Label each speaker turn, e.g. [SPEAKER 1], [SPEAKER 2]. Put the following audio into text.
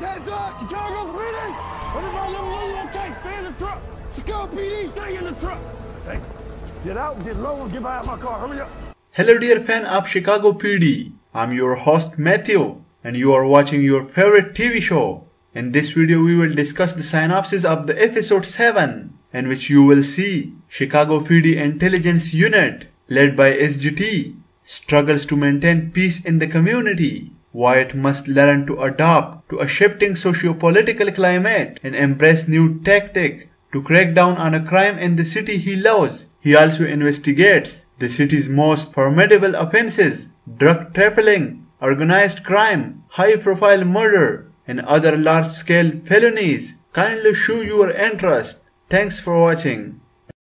[SPEAKER 1] Hands up!
[SPEAKER 2] Chicago PD! What about your million okay? Stay in the truck!
[SPEAKER 1] Chicago PD!
[SPEAKER 2] Stay in the truck! Hey, get out, get low, and get out of my car. Hurry up.
[SPEAKER 3] Hello dear fan of Chicago PD. I'm your host Matthew and you are watching your favorite TV show. In this video we will discuss the synopsis of the episode 7 in which you will see Chicago PD intelligence unit led by SGT struggles to maintain peace in the community. Why it must learn to adapt to a shifting socio-political climate and embrace new tactic to crack down on a crime in the city he loves. He also investigates the city's most formidable offenses, drug trafficking, organized crime, high-profile murder, and other large-scale felonies. Kindly show your interest. Thanks for watching.